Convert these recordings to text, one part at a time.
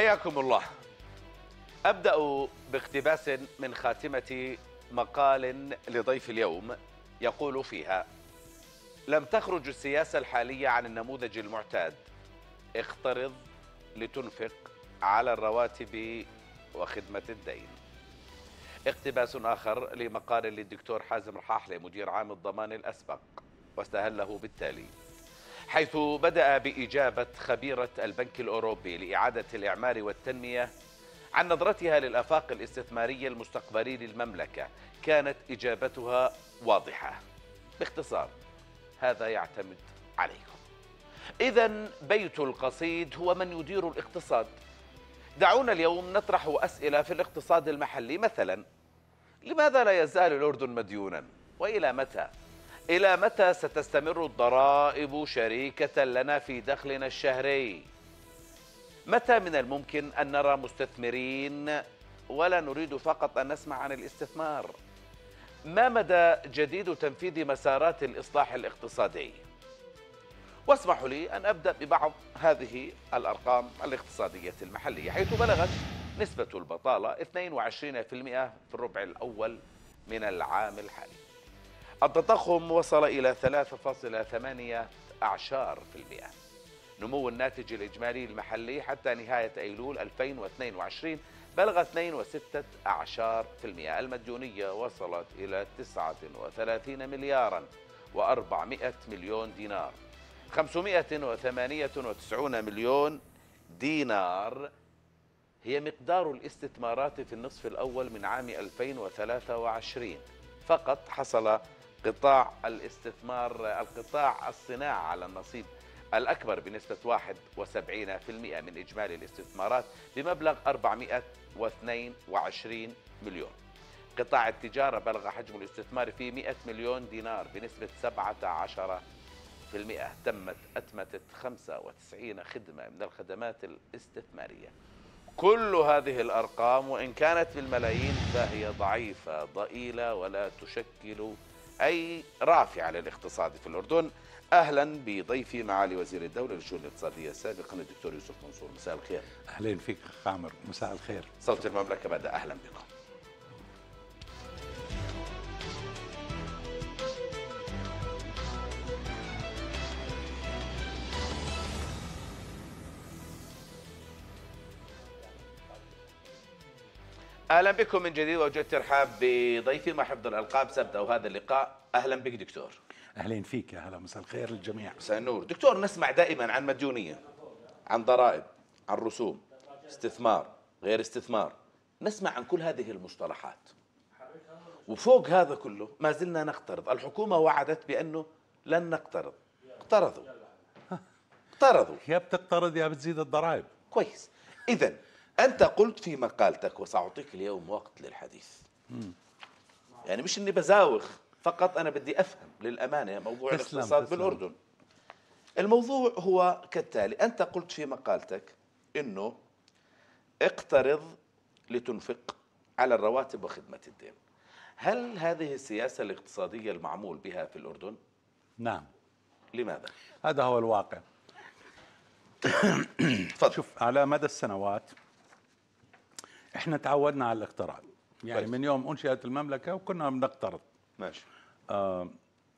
حياكم الله. أبدأ باقتباس من خاتمة مقال لضيف اليوم يقول فيها لم تخرج السياسة الحالية عن النموذج المعتاد. اقترض لتنفق على الرواتب وخدمة الدين. اقتباس آخر لمقال للدكتور حازم رحاحلة مدير عام الضمان الأسبق واستهله بالتالي. حيث بدأ بإجابة خبيرة البنك الأوروبي لإعادة الإعمار والتنمية عن نظرتها للآفاق الاستثمارية المستقبلي للمملكة. كانت إجابتها واضحة. باختصار هذا يعتمد عليكم. إذا بيت القصيد هو من يدير الاقتصاد. دعونا اليوم نطرح أسئلة في الاقتصاد المحلي مثلا لماذا لا يزال الأردن مديونا؟ وإلى متى؟ إلى متى ستستمر الضرائب شريكة لنا في دخلنا الشهري؟ متى من الممكن أن نرى مستثمرين؟ ولا نريد فقط أن نسمع عن الاستثمار. ما مدى جديد تنفيذ مسارات الإصلاح الاقتصادي؟ واسمحوا لي أن أبدأ ببعض هذه الأرقام الاقتصادية المحلية حيث بلغت نسبة البطالة 22% في الربع الأول من العام الحالي. التضخم وصل إلى 3.8 أعشار في المئة. نمو الناتج الإجمالي المحلي حتى نهاية أيلول 2022 بلغ 2.6 أعشار في المئة. المديونية وصلت إلى 39 مليارا و400 مليون دينار. 598 مليون دينار هي مقدار الاستثمارات في النصف الأول من عام 2023 فقط حصل قطاع الاستثمار القطاع الصناعة على النصيب الأكبر بنسبة 71% من إجمالي الاستثمارات بمبلغ 422 مليون. قطاع التجارة بلغ حجم الاستثمار فيه 100 مليون دينار بنسبة 17 في المئة. تمت أتمتة 95 خدمة من الخدمات الاستثمارية. كل هذه الأرقام وإن كانت بالملايين فهي ضعيفة ضئيلة ولا تشكل أي رافعة للاقتصاد في الأردن. أهلا بضيفي معالي وزير الدولة للشؤون الاقتصادية سابقا الدكتور يوسف منصور. مساء الخير. أهلين فيك خامر. مساء الخير. صوت المملكة بدأ أهلا بكم. أهلا بكم من جديد وجدت ترحاب بضيفي مع حفظ الألقاب سبدأ وهذا اللقاء. أهلا بك دكتور. أهلين فيك يا هلا مساء الخير للجميع. مساء النور. دكتور نسمع دائما عن مديونية عن ضرائب عن رسوم استثمار غير استثمار. نسمع عن كل هذه المصطلحات. وفوق هذا كله ما زلنا نقترض. الحكومة وعدت بأنه لن نقترض. اقترضوا. اقترضوا. يا بتقترض يا بتزيد الضرائب. كويس. اذا أنت قلت في مقالتك وسأعطيك اليوم وقت للحديث. يعني مش إني بزاوغ فقط أنا بدي أفهم للأمانة موضوع الاقتصاد بالأردن. الموضوع هو كالتالي أنت قلت في مقالتك إنه اقترض لتنفق على الرواتب وخدمة الدين. هل هذه السياسة الاقتصادية المعمول بها في الأردن؟ نعم. لماذا؟ هذا هو الواقع. شوف على مدى السنوات إحنا تعودنا على الاقتراض. يعني طيب. من يوم أنشئت المملكة وكنا بنقترض. ماشي. آه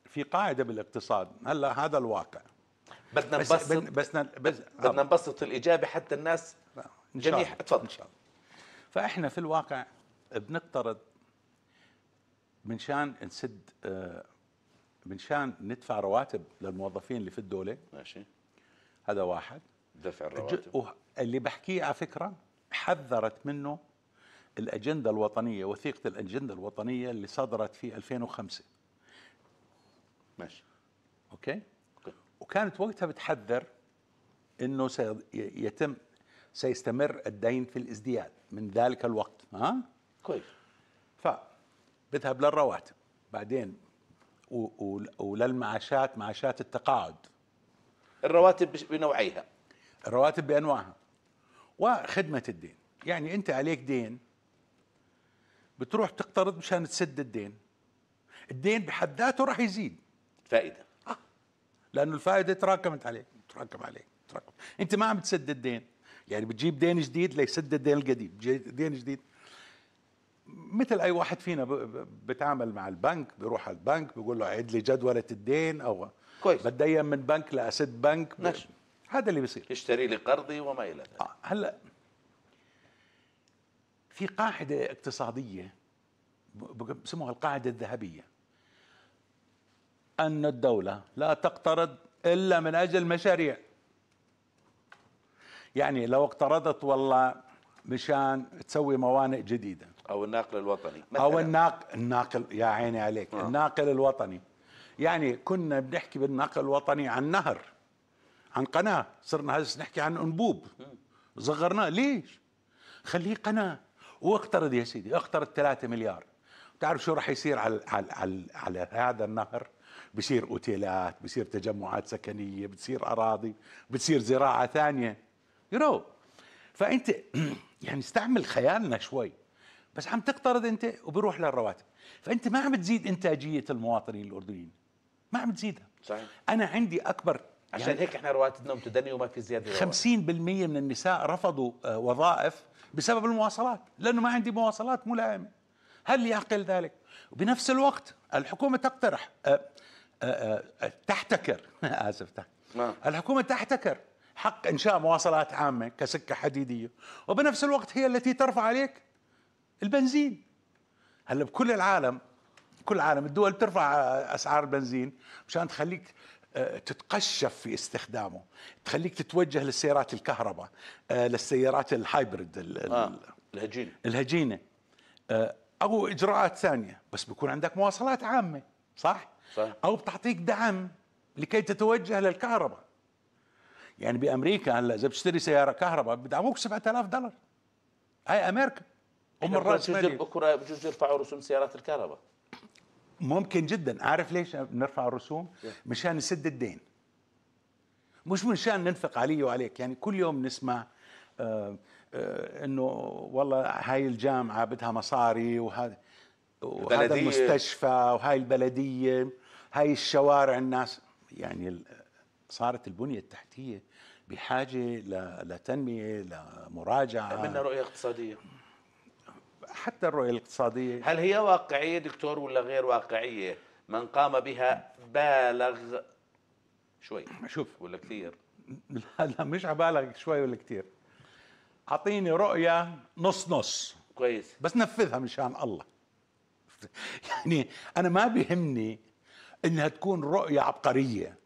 في قاعدة بالاقتصاد. هلا هذا الواقع. بدنا نبسط بس, بس بدنا نبسط الإجابة حتى الناس جميع تفضل إن شاء الله. فإحنا في الواقع بنقترض منشان نسد آه منشان ندفع رواتب للموظفين اللي في الدولة. ماشي. هذا واحد. دفع الرواتب. اللي بحكيه على فكرة حذرت منه الأجندة الوطنية وثيقة الأجندة الوطنية اللي صدرت في 2005 ماشي. okay, okay. وكانت وقتها بتحذر أنه سيتم سيستمر الدين في الازدياد من ذلك الوقت ها؟ كويس. فبذهب للرواتب. بعدين وللمعاشات معاشات التقاعد. الرواتب بنوعيها. الرواتب بأنواعها. وخدمة الدين. يعني أنت عليك دين بتروح تقترض مشان تسد الدين. الدين بحد ذاته راح يزيد. فائدة. آه. لأنه الفائدة تراكمت عليك تراكم عليك تراكم. أنت ما عم تسد الدين. يعني بتجيب دين جديد ليسد الدين القديم. دين جديد. مثل أي واحد فينا بتعامل مع البنك بيروح على البنك بيقول له عيد لي جدولة الدين أو كويس. بتدين من بنك لأسد بنك. نعم. هذا اللي بيصير. اشتري لي قرضي وما إلى ذلك. آه، هلأ في قاعدة اقتصادية بسموها القاعدة الذهبية. أن الدولة لا تقترض إلا من أجل مشاريع. يعني لو اقترضت والله مشان تسوي موانئ جديدة. أو الناقل الوطني مثلاً. أو الناقل الناقل يا عيني عليك آه. الناقل الوطني. يعني كنا بنحكي بالناقل الوطني عن نهر عن قناة صرنا هسه نحكي عن أنبوب. صغرناه ليش؟ خليه قناة. واقترض يا سيدي اقترض 3 مليار. تعرف شو راح يصير على على على, على هذا النهر؟ بصير أوتيلات بصير تجمعات سكنية بتصير أراضي بتصير زراعة ثانية. يو you know. فأنت يعني استعمل خيالنا شوي. بس عم تقترض أنت وبروح للرواتب. فأنت ما عم تزيد إنتاجية المواطنين الأردنيين. ما عم تزيدها. صحيح. أنا عندي أكبر عشان يعني هيك إحنا رواتبنا متدنية وما في زيادة 50% من النساء رفضوا آه، وظائف بسبب المواصلات لأنه ما عندي مواصلات ملائمه هل يعقل ذلك؟ وبنفس الوقت الحكومة تقترح أه أه أه تحتكر آسف نعم. الحكومة تحتكر حق إنشاء مواصلات عامة كسكة حديدية. وبنفس الوقت هي التي ترفع عليك البنزين. هلأ بكل العالم كل العالم الدول ترفع أسعار البنزين مشان تخليك تتقشف في استخدامه. تخليك تتوجه للسيارات الكهرباء آه، للسيارات الهايبرد آه. الهجينه الهجينة. آه، أو إجراءات ثانية. بس بيكون عندك مواصلات عامة صح؟ صح. أو بتعطيك دعم لكي تتوجه للكهرباء. يعني بأمريكا هلا إذا بتشتري سيارة كهرباء بدعموك 7000 دولار. هاي أمريكا. أم الرأس بكرة بجوز يرفعوا رسوم سيارات الكهرباء. ممكن جدا. عارف ليش بنرفع الرسوم؟ مشان نسد الدين. مش مشان ننفق علي وعليك. يعني كل يوم نسمع آه آه إنه والله هاي الجامعة بدها مصاري وهذا وهذا المستشفى وهاي البلدية هاي الشوارع الناس. يعني صارت البنية التحتية بحاجة لتنمية لمراجعة. منا رؤية اقتصادية. حتى الرؤية الاقتصادية. هل هي واقعية دكتور ولا غير واقعية؟ من قام بها بالغ شوي. شوف. ولا كثير؟ لا لا مش عبالغ شوي ولا كثير. أعطيني رؤية نص نص. كويس. بس نفذها مشان الله. يعني أنا ما بيهمني إنها تكون رؤية عبقرية.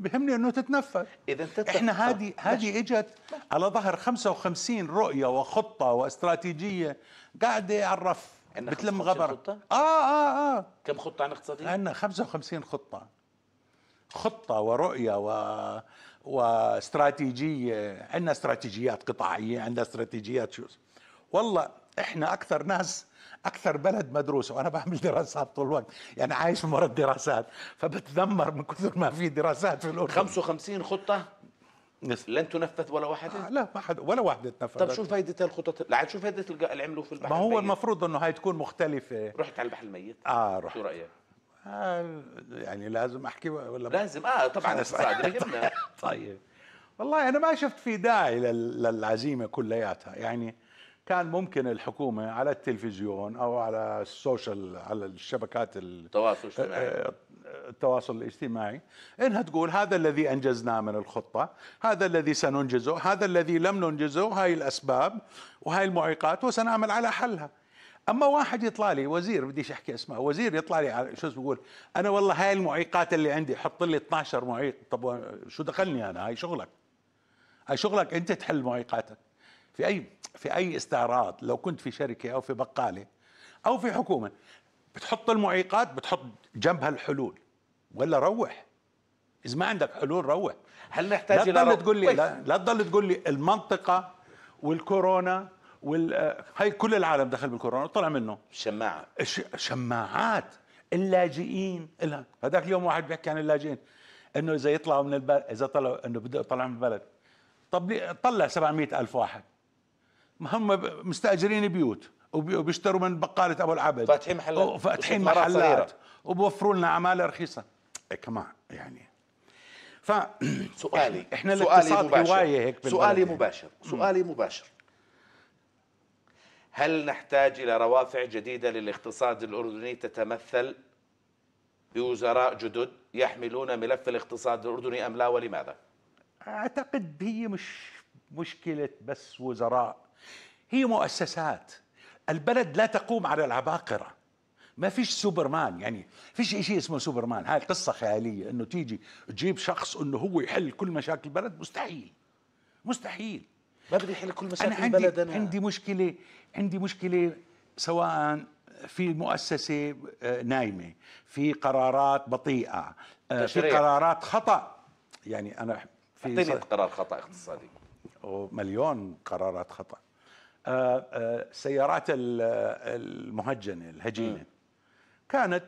بهمني إنه تتنفذ. إذا إحنا هذه هذه إجت على ظهر 55 رؤية وخطة واستراتيجية قاعدة على الرف. بتلم غبر. آه آه آه. كم خطة عن اقتصادية؟ عندنا 55 خطة. خطة ورؤية و واستراتيجية. عندنا استراتيجيات قطاعية عندنا استراتيجيات شو والله إحنا أكثر ناس أكثر بلد مدروسة وأنا بعمل دراسات طول الوقت يعني عايش من وراء الدراسات فبتذمر من كثر ما في دراسات في الأردن. 55 خطة؟ لن تنفذ ولا واحدة؟ آه لا ما حد ولا واحدة تنفذ طيب شو فائده الخطط؟ لا شو فائده اللي عملوا في البحر ما هو الميت؟ المفروض إنه هاي تكون مختلفة. رحت على البحر الميت؟ آه رحت. شو رأيك؟ آه يعني لازم أحكي ولا؟ لازم آه طبعا طيب. والله أنا ما شفت في داعي للعزيمة كلياتها يعني كان ممكن الحكومة على التلفزيون أو على السوشيال على الشبكات التواصل الاجتماعي آه، التواصل الاجتماعي إنها تقول هذا الذي أنجزناه من الخطة، هذا الذي سننجزه، هذا الذي لم ننجزه، هاي الأسباب وهاي المعيقات وسنعمل على حلها. أما واحد يطلع لي وزير بديش أحكي اسمه، وزير يطلع لي على شو اسمه يقول أنا والله هاي المعيقات اللي عندي حط لي 12 معيق، طب شو دخلني أنا؟ هاي شغلك. هاي شغلك أنت تحل معيقاتك. في اي في أي استعراض لو كنت في شركة أو في بقالة أو في حكومة بتحط المعيقات بتحط جنبها الحلول. ولا روح. إذا ما عندك حلول روح. هل نحتاج لا تضل تقول لي لا, لا تضل تقول لي المنطقة والكورونا وال هي كل العالم دخل بالكورونا طلع منه. الشماعه شماعات. اللاجئين. هذاك اليوم واحد بيحكي عن اللاجئين. إنه إذا يطلعوا من البلد إذا طلعوا إنه بده يطلع من البلد. طب طلع 700 ألف واحد. هم مستأجرين بيوت وبيشتروا من بقالة أبو العبد. فاتحين محلات فاتحين محلات. وبوفروا لنا عمالة رخيصة. إيه كمان يعني. ف سؤالي إحنا سؤالي مباشر. هوايه هيك بالبلد سؤالي يعني. مباشر سؤالي مباشر. هل نحتاج إلى روافع جديدة للاقتصاد الأردني تتمثل بوزراء جدد يحملون ملف الاقتصاد الأردني أم لا ولماذا؟ أعتقد هي مش مشكلة بس وزراء. هي مؤسسات. البلد لا تقوم على العباقرة. ما فيش سوبرمان يعني فيش شيء اسمه سوبرمان. هاي قصة خيالية إنه تيجي تجيب شخص إنه هو يحل كل مشاكل البلد؟ مستحيل. مستحيل. ما بدي يحل كل مشاكل عندي البلد أنا. عندي مشكلة عندي مشكلة سواء في مؤسسة آه، نايمة في قرارات بطيئة آه، في تشريع. قرارات خطأ. يعني أنا أعطيني في قرار خطأ اقتصادي. مليون قرارات خطأ. آه، آه، السيارات ال- المهجنة الهجينة. كانت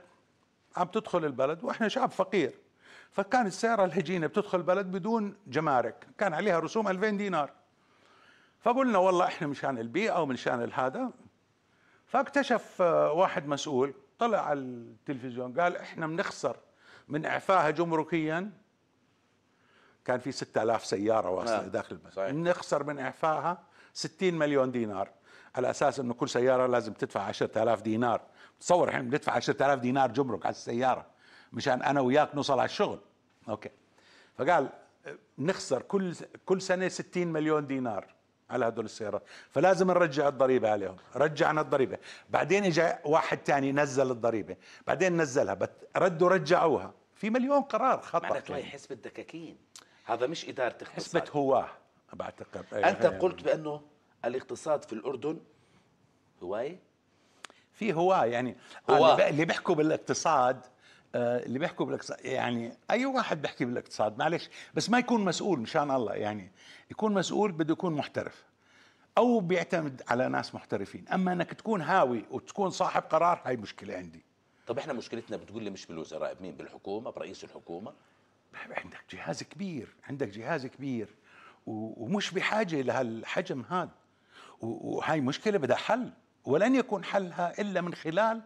عم تدخل البلد وإحنا شعب فقير. فكانت السيارة الهجينة بتدخل البلد بدون جمارك. كان عليها رسوم 2000 دينار. فقلنا والله إحنا مشان البيئة ومشان الهذا. فاكتشف آه، واحد مسؤول طلع على التلفزيون قال إحنا بنخسر من اعفائها جمركيا. كان في 6000 سيارة واصلة آه، داخل البلد. صحيح. نخسر من اعفائها 60 مليون دينار. على أساس إنه كل سيارة لازم تدفع 10000 دينار. تصور إحنا بندفع 10000 دينار جمرك على السيارة مشان أنا وياك نوصل على الشغل. أوكي. فقال نخسر كل كل سنة 60 مليون دينار على هدول السيارات. فلازم نرجع الضريبة عليهم. رجعنا الضريبة. بعدين اجى واحد تاني نزل الضريبة. بعدين نزلها ردوا رجعوها. في مليون قرار خطأ معناته هي حسبة دكاكين. هذا مش إدارة اقتصاد. حسبة هواه. بعتقد أنت قلت بأنه الاقتصاد في الأردن هواية؟ في هواه يعني. اللي بي- اللي بيحكوا بالاقتصاد آه، اللي بيحكوا بالاقتصاد يعني أي واحد بيحكي بالاقتصاد معلش بس ما يكون مسؤول مشان الله يعني يكون مسؤول بده يكون محترف أو بيعتمد على ناس محترفين. أما إنك تكون هاوي وتكون صاحب قرار هاي مشكلة عندي. طب إحنا مشكلتنا بتقول لي مش بالوزراء بمين بالحكومة برئيس الحكومة؟ عندك جهاز كبير عندك جهاز كبير. ومش بحاجة لهالحجم هذا. و- وهاي مشكلة بدها حل ولن يكون حلها إلا من خلال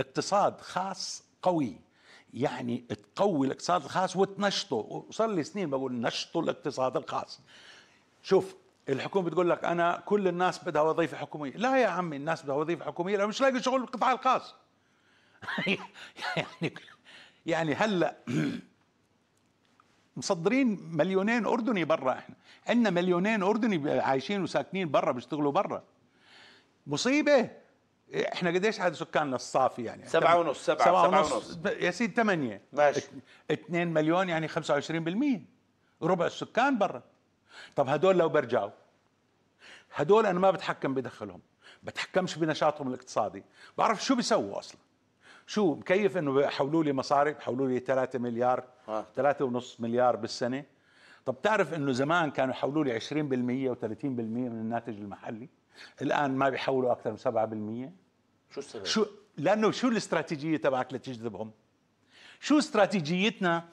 اقتصاد خاص قوي. يعني تقوي الاقتصاد الخاص وتنشطه. وصار لي سنين بقول نشطوا الاقتصاد الخاص. شوف الحكومة بتقول لك أنا كل الناس بدها وظيفة حكومية. لا يا عمي الناس بدها وظيفة حكومية. لأنه مش لاقي شغل بالقطاع الخاص. يعني يعني هلأ مصدرين مليونين أردني برا إحنا. عندنا مليونين أردني عايشين وساكنين برا بيشتغلوا برا. مصيبة. إحنا قديش عدد سكاننا الصافي يعني؟ سبعة ونص، سبعة، سبعة سبعة ونص, ونص. يا سيدي ثمانية. ماشي. ات- اتنين مليون يعني 25% ربع السكان برا. طب هدول لو برجعوا؟ هدول أنا ما بتحكم بدخلهم. بتحكمش بنشاطهم الاقتصادي. بعرف شو بيسووا أصلا؟ شو مكيف إنه بيحولوا لي مصاري؟ بيحولوا لي 3 مليار آه. 3 ونص مليار بالسنة. طب تعرف إنه زمان كانوا يحولوا لي 20% و30% من الناتج المحلي؟ الآن ما بيحولوا أكثر من 7% شو السبب؟ شو لأنه شو الاستراتيجية تبعك لتجذبهم؟ شو استراتيجيتنا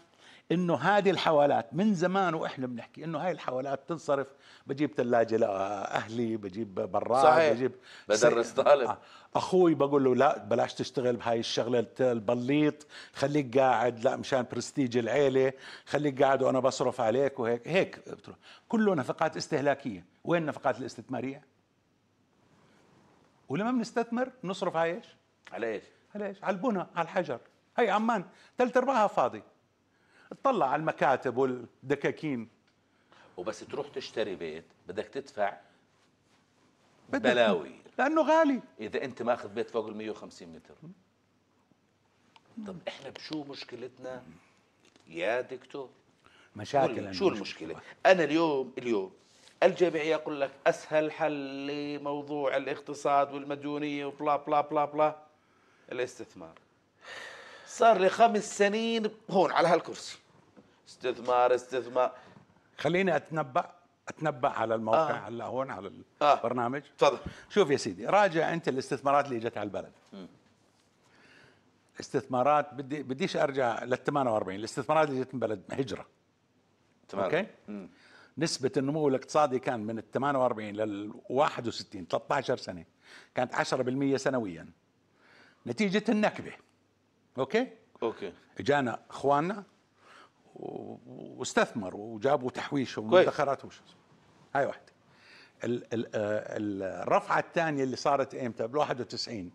إنه هذه الحوالات من زمان وإحنا بنحكي إنه هاي الحوالات تنصرف بجيب ثلاجه لأهلي بجيب براد صحيح. بجيب بدرس طالب. آه. أخوي بقول له لا بلاش تشتغل بهاي الشغلة البليط خليك قاعد لا مشان برستيج العيلة خليك قاعد وأنا بصرف عليك وهيك هيك بتروح. كله نفقات استهلاكية وين النفقات الاستثمارية ولما بنستثمر نصرف على إيش على إيش؟ على إيش؟ على البنى على الحجر هي عمان ثلاث أرباعها فاضي اطلع على المكاتب والدكاكين. وبس تروح تشتري بيت بدك تدفع بدك- بلاوي. لأنه غالي. إذا أنت ماخذ بيت فوق ال 150 متر. طب إحنا بشو مشكلتنا؟ يا دكتور. مشاكل شو المشكلة؟ أنا اليوم اليوم الجميع يقول لك أسهل حل لموضوع الاقتصاد والمديونيه وبلا بلا بلا بلا. الاستثمار. صار لي خمس سنين هون على هالكرسي. استثمار استثمار. خليني أتنبأ أتنبأ على الموقع آه. هلا هون على آه. البرنامج. تفضل. شوف يا سيدي راجع أنت الاستثمارات اللي إجت على البلد. استثمارات بدي بديش أرجع لل 48 الاستثمارات اللي جت من بلد هجرة. تمام. أوكي؟ مم. نسبة النمو الاقتصادي كان من ال 48 لل 61 13 سنة. كانت 10% سنويا. نتيجة النكبة. okay؟ okay. اجانا أخواننا و- واستثمر وجابوا تحويش ومدخرات وش هاي واحدة. آه، الرفعة الثانية اللي صارت إمتى؟ بال 91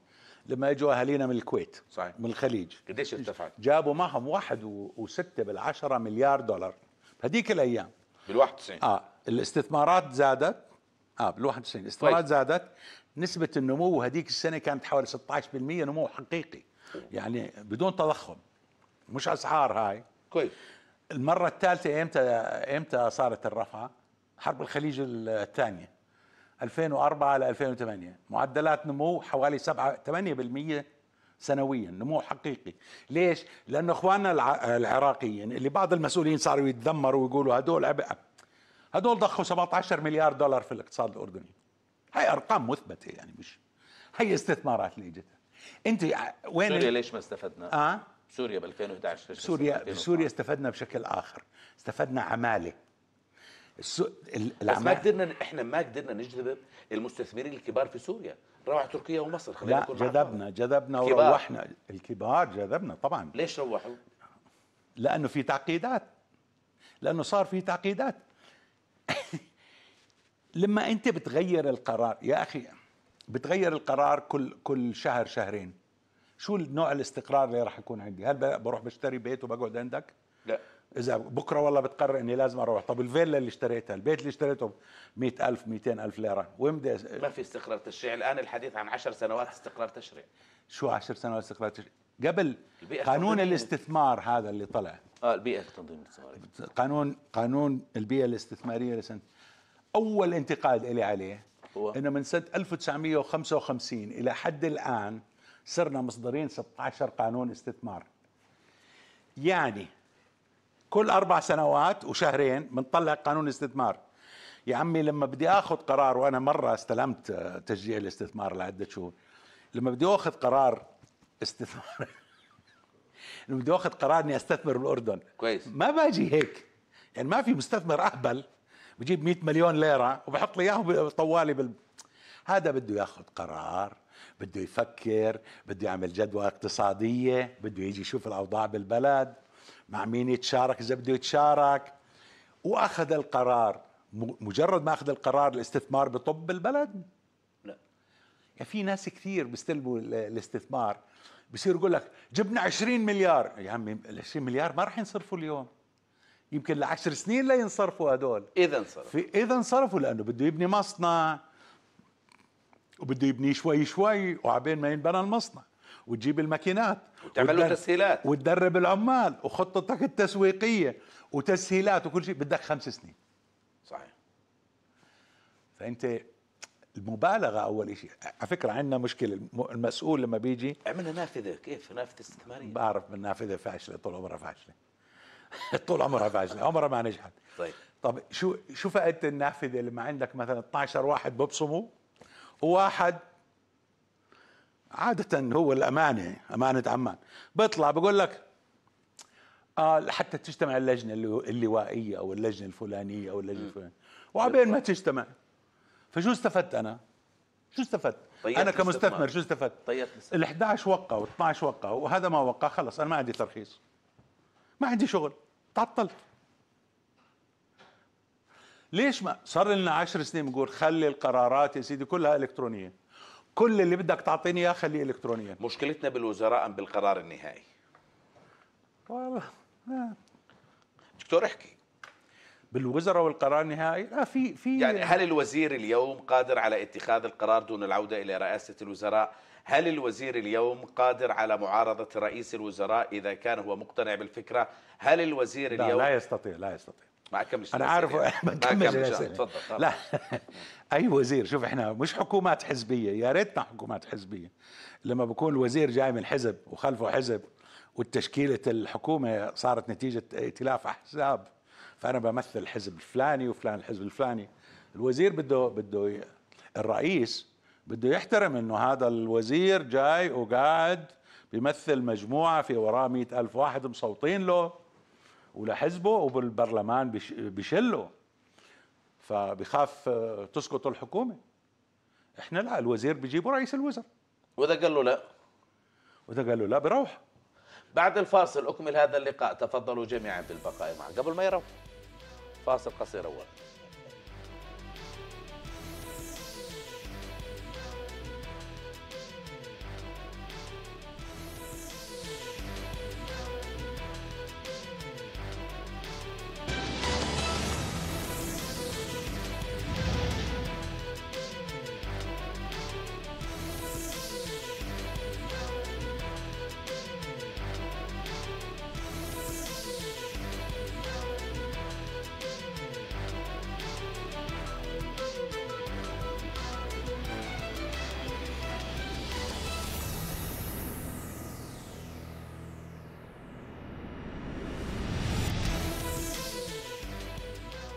لما إجوا أهالينا من الكويت صحيح. من الخليج. قديش ارتفعت؟ جابوا معهم واحد و- وستة بالعشرة مليار دولار. بهذيك الأيام. بال 91 آه الاستثمارات زادت. آه بال 91 الاستثمارات. زادت. نسبة النمو هذيك السنة كانت حوالي 16% نمو حقيقي. يعني بدون تضخم مش أسعار هاي. كويس. المرة الثالثة إمتى إمتى صارت الرفعة؟ حرب الخليج الثانية 2004 ل 2008 معدلات نمو حوالي 7 8% سنويا نمو حقيقي. ليش؟ لأنه إخواننا الع- العراقيين اللي بعض المسؤولين صاروا يتذمروا ويقولوا هدول عبء هدول ضخوا 17 مليار دولار في الاقتصاد الأردني. هاي أرقام مثبتة يعني مش هي استثمارات اللي إجت. انت وين سوريا ليش ما استفدنا؟ آه سوريا ب 2011 ليش سوريا استفدنا؟ بشكل آخر استفدنا عمالة السو... ال- بس ما قدرنا إحنا ما قدرنا نجذب المستثمرين الكبار في سوريا روح تركيا ومصر خلينا لا. جذبنا جذبنا. وروحنا الكبار جذبنا طبعا ليش روحوا؟ لأنه في تعقيدات لأنه صار في تعقيدات لما أنت بتغير القرار يا أخي بتغير القرار كل كل شهر شهرين. شو نوع الاستقرار اللي راح يكون عندي؟ هل بروح بشتري بيت وبقعد عندك؟ لا. إذا بكرة والله بتقرر إني لازم أروح. طب الفيلا اللي اشتريتها؟ البيت اللي اشتريته ب ألف 200 ألف ليرة. وين بدي أس- ما في استقرار تشريعي الآن الحديث عن عشر سنوات استقرار تشريعي شو عشر سنوات استقرار تشريعي؟ قبل قانون. الاستثمار هذا اللي طلع. آه البيئة التنظيم الاستثماري قانون قانون البيئة الاستثمارية لسنة أول انتقاد إلي عليه هو؟ إنه من سنة 1955 إلى حد الآن صرنا مصدرين 16 قانون استثمار. يعني كل أربع سنوات وشهرين بنطلع قانون استثمار. يا عمي لما بدي آخذ قرار وأنا مرة استلمت تشجيع الاستثمار لعدة شهور لما بدي آخذ قرار استثمار لما بدي آخذ قرار إني أستثمر بالأردن. كويس. ما باجي هيك. يعني ما في مستثمر أهبل. بجيب 100 مليون ليرة وبحط لي اياهم طوالي بال هذا بده ياخذ قرار بده يفكر بده يعمل جدوى اقتصادية بده يجي يشوف الأوضاع بالبلد مع مين يتشارك إذا بده يتشارك. وأخذ القرار مجرد ما أخذ القرار الاستثمار بطب البلد لا. يعني في ناس كثير بيستلموا ال- الاستثمار بصير يقول لك جبنا 20 مليار. يا عمي ال 20 مليار ما راح ينصرفوا اليوم. يمكن لعشر سنين لا ينصرفوا هدول. إذا انصرف. في إذا انصرفوا لأنه بده يبني مصنع وبده يبنيه شوي شوي وعبين ما ينبنى المصنع. وتجيب الماكينات وتعمل له تسهيلات. وتدرب العمال وخطتك التسويقية وتسهيلات وكل شيء. بدك خمس سنين. صحيح. فأنت المبالغة أول شيء على فكرة عندنا مشكلة. الم- المسؤول لما بيجي عملنا نافذة. كيف؟ نافذة استثمارية. بعرف من نافذة فاشلة طول عمرها فاشلة. طول عمرها فاشله عمرها ما نجحت. طيب. طب شو شو فائدة النافذة لما عندك مثلا 12 واحد ببصموا؟ وواحد عادة هو الأمانة أمانة عمان. بيطلع بقول لك آه حتى تجتمع اللجنة اللوائية أو اللجنة الفلانية أو اللجنة الفلانية. وعبين ما تجتمع. فشو استفدت أنا؟ شو استفدت؟ أنا كمستثمر. شو استفدت؟ طيب ال 11 وقع وال 12 وقع وهذا ما وقع خلص أنا ما عندي ترخيص. ما عندي شغل. تعطلت ليش ما صار لنا 10 سنين بنقول خلي القرارات يا سيدي كلها إلكترونية. كل اللي بدك تعطيني إياه خليه الكترونيا. مشكلتنا بالوزراء أم بالقرار النهائي؟ والله آه. دكتور احكي. بالوزراء والقرار النهائي لا في في يعني هل الوزير اليوم قادر على اتخاذ القرار دون العودة إلى رئاسة الوزراء؟ هل الوزير اليوم قادر على معارضة رئيس الوزراء إذا كان هو مقتنع بالفكرة هل الوزير لا, اليوم لا يستطيع لا يستطيع ما أنا عارف. بكمل. تفضل. لا أي وزير شوف إحنا مش حكومات حزبية يا ريتنا حكومات حزبية لما بكون الوزير جاي من حزب وخلفه حزب والتشكيلة الحكومة صارت نتيجة ائتلاف أحزاب فأنا بمثل الحزب الفلاني وفلان الحزب الفلاني الوزير بده بده الرئيس بده يحترم إنه هذا الوزير جاي وقاعد بيمثل مجموعة في وراه مئة ألف واحد مصوتين له ولحزبه وبالبرلمان بشله. فبخاف آه، تسقط الحكومة. إحنا لا الوزير بيجيبوا رئيس الوزراء. وإذا قال له لا. وإذا قال له لا بروح. بعد الفاصل أكمل هذا اللقاء. تفضلوا جميعا بالبقاء معنا قبل ما يروا فاصل قصير أول.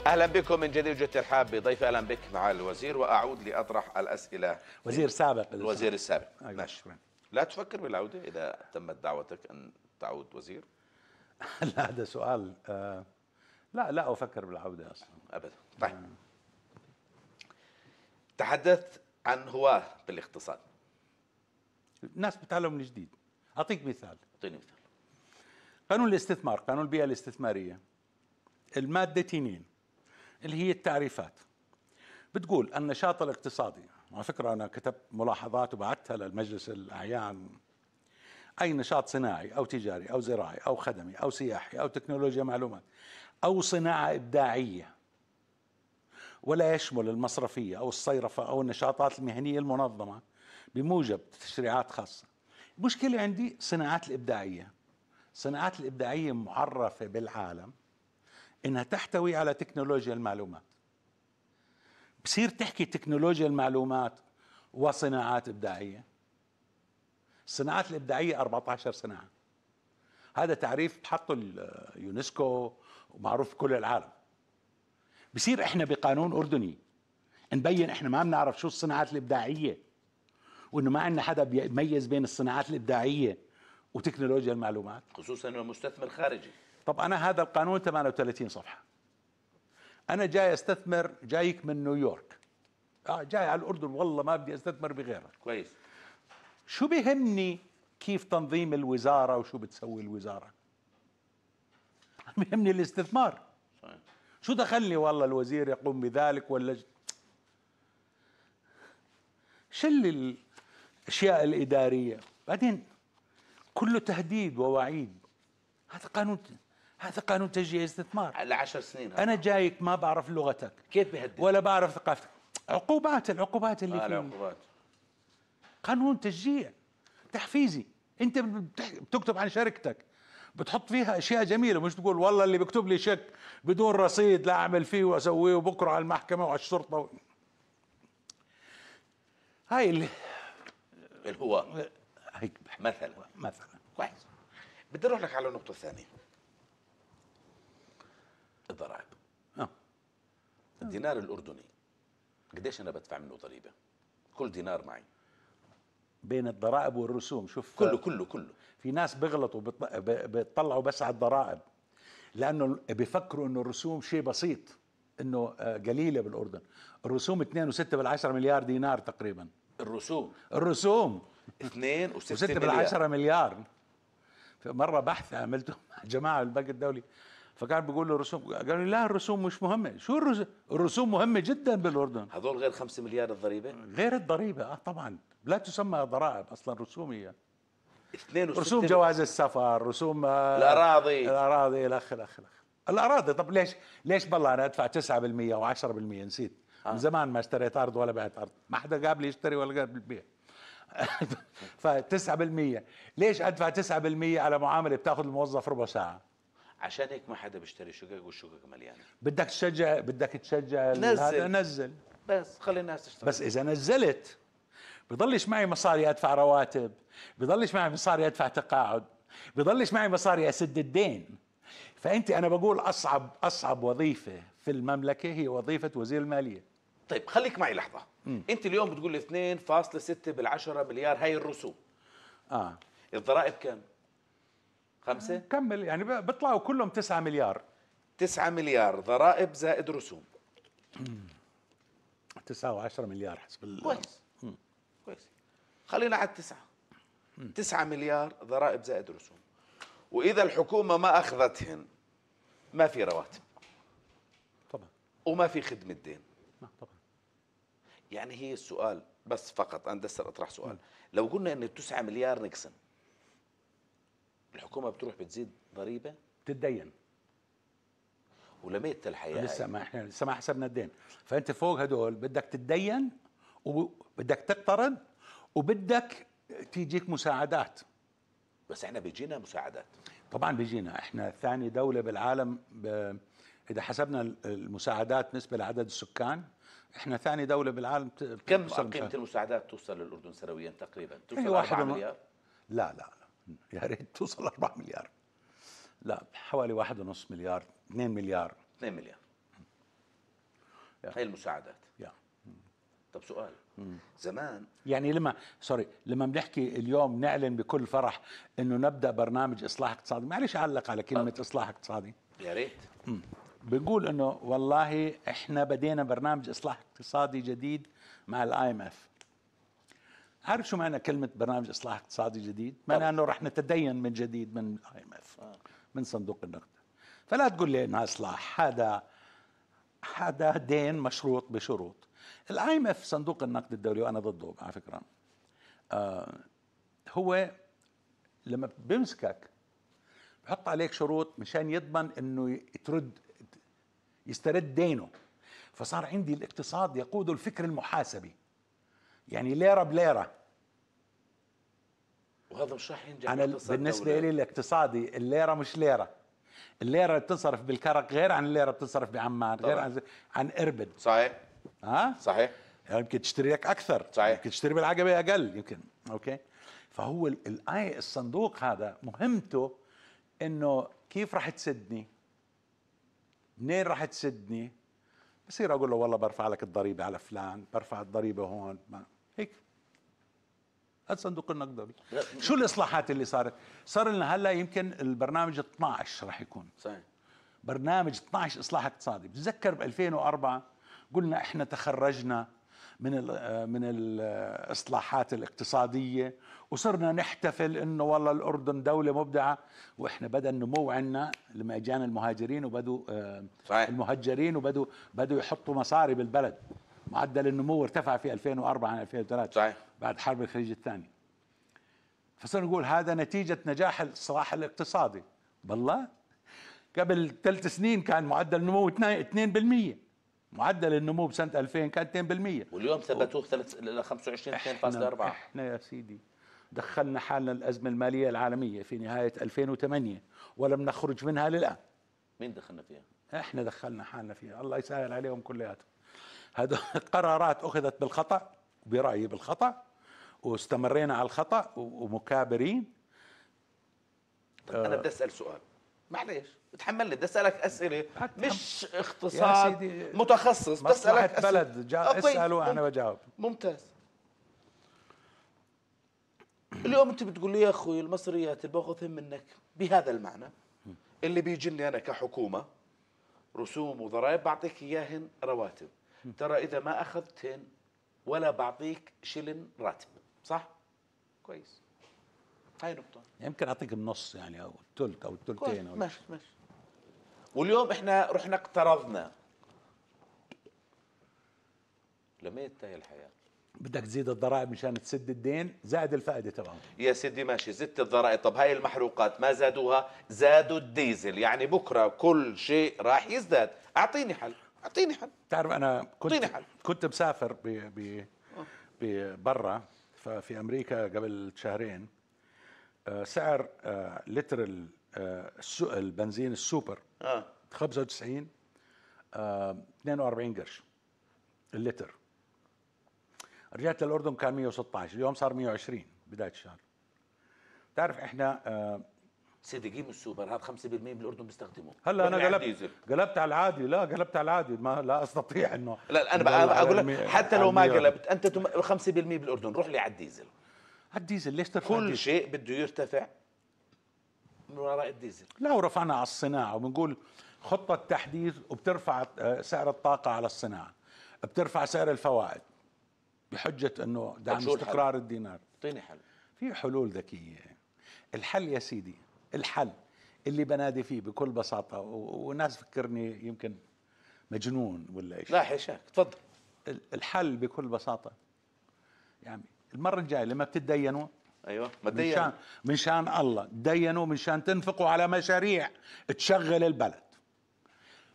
أهلا بكم من جديد وجدت ترحاب بضيف أهلا بك مع الوزير وأعود لأطرح الأسئلة. وزير سابق الوزير السابق. أيوة، ماشي. شكرا. لا تفكر بالعودة إذا تمت دعوتك أن تعود وزير. لا هذا سؤال آه لا لا أفكر بالعودة أصلا. ابدا. طيب. تحدثت عن هواة بالاقتصاد. الناس بتعلم من جديد. أعطيك مثال. أعطيني مثال. قانون الاستثمار قانون البيئة الاستثمارية. المادة تنين. اللي هي التعريفات. بتقول النشاط الاقتصادي على فكرة أنا كتبت ملاحظات وبعثتها للمجلس الأعيان أي نشاط صناعي أو تجاري أو زراعي أو خدمي أو سياحي أو تكنولوجيا معلومات أو صناعة إبداعية ولا يشمل المصرفية أو الصيرفة أو النشاطات المهنية المنظمة بموجب تشريعات خاصة. المشكلة عندي الصناعات الإبداعية. الصناعات الإبداعية معرفة بالعالم. إنها تحتوي على تكنولوجيا المعلومات. بصير تحكي تكنولوجيا المعلومات وصناعات إبداعية. الصناعات الإبداعية 14 صناعه هذا تعريف بحطه اليونسكو ومعروف كل العالم. بصير إحنا بقانون أردني نبين إحنا ما بنعرف شو الصناعات الإبداعية وإنه ما عندنا حدا بيميز بين الصناعات الإبداعية وتكنولوجيا المعلومات. خصوصا انه مستثمر خارجي طب أنا هذا القانون 38 صفحة. أنا جاي أستثمر جايك من نيويورك. آه جاي على الأردن والله ما بدي أستثمر بغيرك. كويس. شو بيهمني كيف تنظيم الوزارة وشو بتسوي الوزارة؟ بيهمني الاستثمار. صحيح. شو دخلني والله الوزير يقوم بذلك ولا. شل الأشياء الإدارية. بعدين كله تهديد ووعيد. هذا قانون هذا قانون تشجيع استثمار. على 10 سنين هذا. أنا جايك ما بعرف لغتك. كيف بهدد؟ ولا بعرف ثقافتك. عقوبات العقوبات اللي آه فيه العقوبات. قانون تشجيع. تحفيزي. أنت بتكتب عن شركتك. بتحط فيها أشياء جميلة. مش تقول والله اللي بيكتب لي شيك بدون رصيد لا أعمل فيه وأسويه وبكره على المحكمة وعلى الشرطة. هاي اللي هو هيك مثلا. مثلا. كويس. بدي أروح لك على النقطه الثانية الضرائب آه. الدينار الأردني. قديش أنا بدفع منه ضريبه كل دينار معي. بين الضرائب والرسوم شوف كله كله كله. في ناس بيغلطوا بيطلعوا بس على الضرائب. لأنه بيفكروا إنه الرسوم شيء بسيط إنه آه، قليلة بالأردن. الرسوم 2.6 بالعشرة مليار دينار تقريبا. الرسوم؟ الرسوم. 2 و6 و6 بالعشرة مليار. في مرة بحث عملته مع جماعة البنك الدولي. فكان بيقول له الرسوم قالوا لا الرسوم مش مهمة. شو الرسوم الرسوم مهمة جدا بالأردن. هذول غير 5 مليار الضريبة؟ غير الضريبة آه طبعا. لا تسمى ضرائب أصلا رسوم هي. 2 و6 رسوم جواز السفر رسوم آه، الأراضي. الأراضي الاخ الاخ الاخ الأراضي طب ليش ليش بالله أنا أدفع 9% و10% نسيت. من زمان ما اشتريت أرض ولا بعت أرض. ما حدا قابل يشتري ولا قابل يبيع. ف 9% ليش أدفع 9% على معاملة بتاخذ الموظف ربع ساعة؟ عشان هيك ما حدا بيشتري شقق والشقق مليانة. بدك تشجع بدك تشجع نزل. هذا نزل. بس خلي الناس تشتغل. بس إذا نزلت بضلش معي مصاري أدفع رواتب بضلش معي مصاري أدفع تقاعد بضلش معي مصاري أسد الدين. فأنت أنا بقول اصعب أصعب وظيفة في المملكة هي وظيفة وزير المالية. طيب خليك معي لحظة. أنت اليوم بتقول لي 2.6 بالعشرة مليار هاي الرسوم. آه. الضرائب كم؟ خمسة؟ كمل. يعني بيطلعوا كلهم 9 مليار. 9 مليار ضرائب زائد رسوم. 9 و10 مليار حسب كويس. كويس. خلينا على التسعة. 9 مليار ضرائب زائد رسوم. وإذا الحكومة ما أخذتهن ما في رواتب. طبعا. وما في خدمة دين. نعم طبعا. يعني هي السؤال بس فقط. أنا بدي أطرح سؤال. لو قلنا إن 9 مليار نقصن الحكومة بتروح بتزيد ضريبة؟ تتدين ولميت الحياة؟ لسه. ما إحنا لسه ما حسبنا الدين. فأنت فوق هدول بدك تتدين وبدك تقترض وبدك تيجيك مساعدات. بس إحنا بيجينا مساعدات. طبعا بيجينا. إحنا ثاني دولة بالعالم ب... إذا حسبنا المساعدات نسبة لعدد السكان إحنا ثاني دولة بالعالم كم قيمه المساعدات. توصل للأردن سنويا تقريبا؟ توصل هي 4 واحد ون- مليار؟ لا لا. يا ريت توصل 4 مليار. لا حوالي واحد ونص مليار 2 مليار. 2 مليار. yeah. هاي المساعدات. يا. طب سؤال. زمان يعني لما سوري لما بنحكي اليوم نعلن بكل فرح إنه نبدأ برنامج إصلاح اقتصادي معلش أعلق على كلمة إصلاح اقتصادي. يا ريت. بنقول إنه والله إحنا بدينا برنامج إصلاح اقتصادي جديد مع ال IMF عارف شو معنى كلمة برنامج إصلاح اقتصادي جديد؟ معنى إنه رح نتدين من جديد من ال IMF من صندوق النقد. فلا تقول لي إنها إصلاح. هذا هذا دين مشروط بشروط. الآي إم إف صندوق النقد الدولي وأنا ضده على فكرة آه هو لما بيمسكك بحط عليك شروط مشان يضمن إنه ترد يسترد دينه. فصار عندي الاقتصاد يقود الفكر المحاسبي. يعني ليرة بليرة. وهذا مش راح ينجح أنا بالنسبة. لي الاقتصادي الليرة مش ليرة. الليرة اللي بتنصرف بالكرك غير عن الليرة بتنصرف بعمان غير. عن عن إربد. صحيح. ها؟ صحيح. يعني يمكن تشتري لك أكثر. صحيح. يمكن تشتري بالعقبة أقل يمكن. okay؟ فهو ال- الاي الصندوق هذا مهمته إنه كيف راح تسدني؟ منين راح تسدني؟ بصير أقول له والله برفع لك الضريبة على فلان برفع الضريبة هون ما هيك. هذا صندوق النقد شو الإصلاحات اللي صارت؟ صار لنا هلأ يمكن البرنامج 12 راح يكون. صحيح. برنامج 12 إصلاح اقتصادي. بتذكر ب 2004 قلنا إحنا تخرجنا من ال من الإصلاحات الاقتصادية وصرنا نحتفل إنه والله الأردن دولة مبدعة وإحنا بدأ النمو عندنا لما اجانا المهاجرين وبدوا آه، صحيح. المهجرين وبدوا بدوا يحطوا مصاري بالبلد. معدل النمو ارتفع في 2004 عن 2003 صحيح. بعد حرب الخليج الثاني. فصرنا نقول هذا نتيجة نجاح الإصلاح الاقتصادي. بالله؟ قبل ثلاث سنين كان معدل النمو 2% معدل النمو بسنة 2000 كان 2% واليوم ثبتوه ثلاث ل 25 2.4 إحنا يا سيدي دخلنا حالنا الأزمة المالية العالمية في نهاية 2008 ولم نخرج منها للآن. مين دخلنا فيها؟ إحنا دخلنا حالنا فيها. الله يسهل عليهم كلياتهم. هذا قرارات أخذت بالخطأ برأيي بالخطأ واستمرينا على الخطأ و- ومكابرين. طب أنا بدي أسأل سؤال. معلش تحملني بدي أسألك أسئلة مش سيدي، متخصص مصلحة اسالك بلد جا آه، اسألوا أنا بجاوب ممتاز. اليوم أنت بتقول لي يا أخوي المصريات اللي باخذهم منك بهذا المعنى اللي بيجيني أنا كحكومة رسوم وضرائب بعطيك إياهن رواتب. ترى إذا ما اخذتهن ولا بعطيك شلن راتب صح؟ كويس. هاي نقطة. يمكن أعطيك النص يعني أو الثلث أو الثلثين أو ماشي ماشي. واليوم إحنا رحنا اقترضنا. لميت هاي الحياة. بدك تزيد الضرائب مشان تسد الدين؟ زائد الفائدة تبعهم. يا سيدي ماشي. زدت الضرائب. طب هاي المحروقات ما زادوها؟ زادوا الديزل. يعني بكرة كل شيء راح يزداد. أعطيني حل. أعطيني حل. بتعرف أنا كنت أعطيني حل. كنت مسافر ب ب برا ففي أمريكا قبل شهرين. آه، سعر آه، لتر آه، البنزين السوبر آه. 95 آه، 42 قرش اللتر. رجعت للأردن كان 116 اليوم صار 120 بداية الشهر. تعرف إحنا سيدي قيم السوبر هذا 5% بالاردن بيستخدموه هلا أنا قلبت. قلبت على العادي لا قلبت على العادي ما لا أستطيع إنه لا أنا بقى أقول لك حتى لو ما. قلبت أنت تم- 5% بالأردن روح لي على الديزل على الديزل ليش ترفع كل؟ شيء بده يرتفع من وراء الديزل لا ورفعنا على الصناعة وبنقول خطة تحديث وبترفع آه، سعر الطاقة على الصناعة بترفع سعر الفوائد بحجة إنه دعم؟ استقرار الدينار اعطيني حل في حلول ذكية الحل يا سيدي الحل اللي بنادي فيه بكل بساطة وناس فكرني يمكن مجنون ولا إيش. لا حشاك تفضل. ال- الحل بكل بساطة. يعني المرة الجاية لما بتتدينوا أيوه من ماديا شان من شان الله تدينوا من شان تنفقوا على مشاريع تشغل البلد.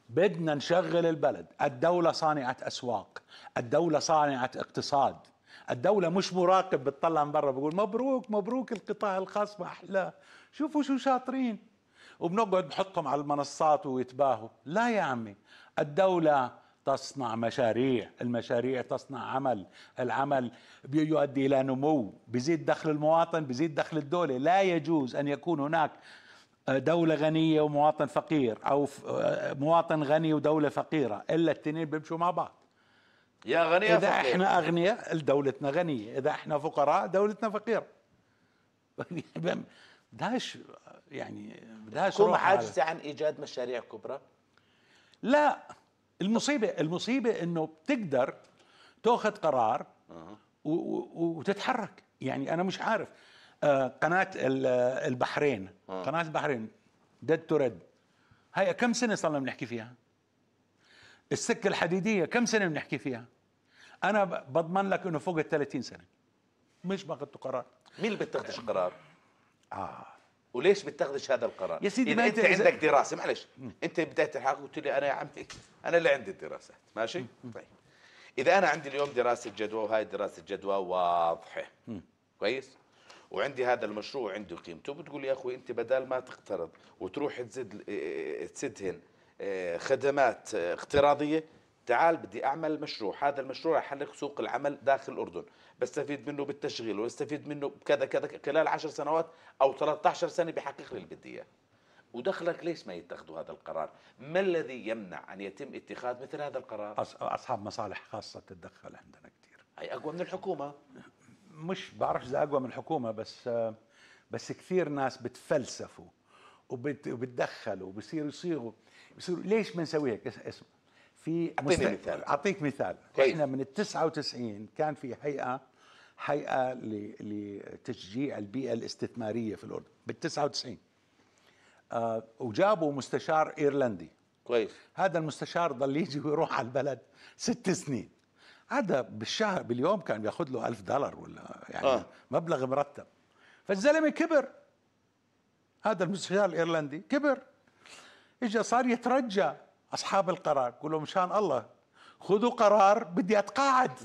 بدنا نشغل البلد. الدولة صانعة أسواق الدولة صانعة اقتصاد. الدولة مش مراقب بتطلع من برا بقول مبروك مبروك القطاع الخاص ما أحلاه شوفوا شو شاطرين. وبنقعد نحطهم على المنصات ويتباهوا. لا يا عمي الدولة تصنع مشاريع المشاريع تصنع عمل. العمل بيؤدي إلى نمو بيزيد دخل المواطن بيزيد دخل الدولة. لا يجوز أن يكون هناك دولة غنية ومواطن فقير أو ف- مواطن غني ودولة فقيرة. إلا التنين بيمشوا مع بعض. يا غني يا إذا فقير. إحنا أغنياء دولتنا غنية. إذا إحنا فقراء دولتنا فقيرة. بدهاش يعني بدهاش على- حاجزة عن إيجاد مشاريع كبرى؟ لا المصيبة المصيبة إنه بتقدر تأخذ قرار وتتحرك. يعني أنا مش عارف آه، قناة ال- البحرين قناة البحرين دد تو رد هي كم سنة صرنا بنحكي فيها؟ السكة الحديدية كم سنة بنحكي فيها؟ أنا ب- بضمن لك إنه فوق ال 30 سنة. مش ما اخذتوا قرار. مين اللي بتاخدش قرار؟ آه. وليش بتاخدش هذا القرار؟ يا سيدي إذا ما أنت إذا- عندك دراسة معلش أنت بداية الحلقة قلت لي أنا يا عمي أنا اللي عندي الدراسات ماشي؟ طيب. إذا أنا عندي اليوم دراسة جدوى وهاي دراسة جدوى واضحة. كويس؟ وعندي هذا المشروع عنده قيمته بتقول لي يا أخوي أنت بدل ما تقترض وتروح تزيد آه، تسدهن آه، خدمات اقتراضية تعال بدي أعمل مشروع هذا المشروع يحرك سوق العمل داخل الأردن. بستفيد منه بالتشغيل واستفيد منه بكذا كذا خلال 10 سنوات أو 13 سنة بحقق لي اللي بدي اياه ودخلك ليش ما يتخذوا هذا القرار؟ ما الذي يمنع أن يتم اتخاذ مثل هذا القرار؟ أصحاب مصالح خاصة تتدخل عندنا كثير هي أقوى من الحكومة؟ مش بعرف إذا أقوى من الحكومة بس بس كثير ناس بتفلسفوا وبت- وبتدخلوا وبصيروا يصيغوا بصيروا ليش بنسوي هيك؟ إس- اسم في أعطيني مثال. أعطيك مثال. كيف؟ إحنا من ال 99 كان في هيئة هيئة لتشجيع البيئة الاستثمارية في الأردن. بال 99 آه وجابوا مستشار إيرلندي. كويس. هذا المستشار ضل يجي ويروح على البلد ست سنين. هذا بالشهر باليوم كان بياخذ له ألف دولار ولا يعني. آه. مبلغ مرتب. فالزلمة كبر. هذا المستشار الإيرلندي كبر. اجى صار يترجى. أصحاب القرار لهم مشان الله. خذوا قرار بدي أتقاعد.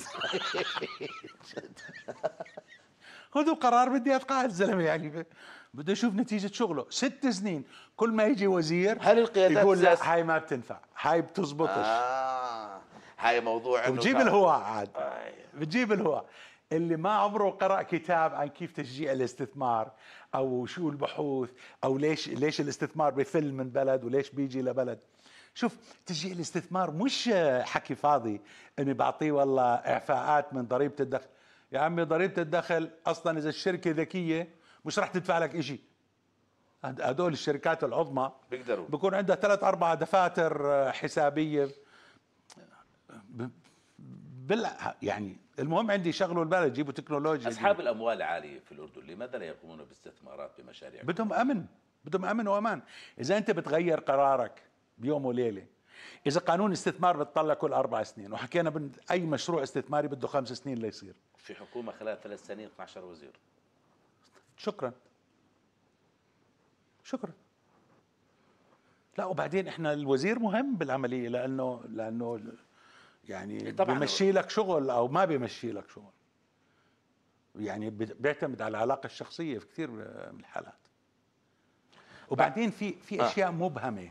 خذوا قرار بدي أتقاعد الزلمه يعني. بده يشوف نتيجة شغله. ست سنين. كل ما يجي وزير هل القيادات يقول لا هاي ما بتنفع. هاي بتزبطش. آه هاي موضوع إنه كان- الهواء عاد. أيوة. بتجيب الهواء. اللي ما عمره قرأ كتاب عن كيف تشجيع الاستثمار أو شو البحوث أو ليش ليش الاستثمار بفل من بلد وليش بيجي لبلد. شوف تشجيع الاستثمار مش حكي فاضي. اني بعطيه والله إعفاءات من ضريبة الدخل. يا عمي ضريبة الدخل أصلا إذا الشركة ذكية مش راح تدفع لك هد- هدول الشركات العظمى بيقدروا. بكون عندها ثلاث أربع دفاتر حسابية. بال يعني المهم عندي يشغلوا البلد يجيبوا تكنولوجيا. أصحاب الأموال العاليه في الأردن لماذا لا يقومون باستثمارات بمشاريع؟ بدهم أمن. بدهم أمن وأمان. إذا أنت بتغير قرارك بيوم وليلة. إذا قانون استثمار بتطلع كل أربع سنين وحكينا بن أي مشروع استثماري بده خمس سنين ليصير في حكومة خلال ثلاث سنين 12 وزير. شكرا. شكرا. لا وبعدين إحنا الوزير مهم بالعملية لأنه لأنه يعني طبعاً. بيمشي لك شغل أو ما بيمشي لك شغل. يعني بي- بيعتمد على العلاقة الشخصية في كثير من الحالات. وبعدين في في آه. أشياء مبهمة.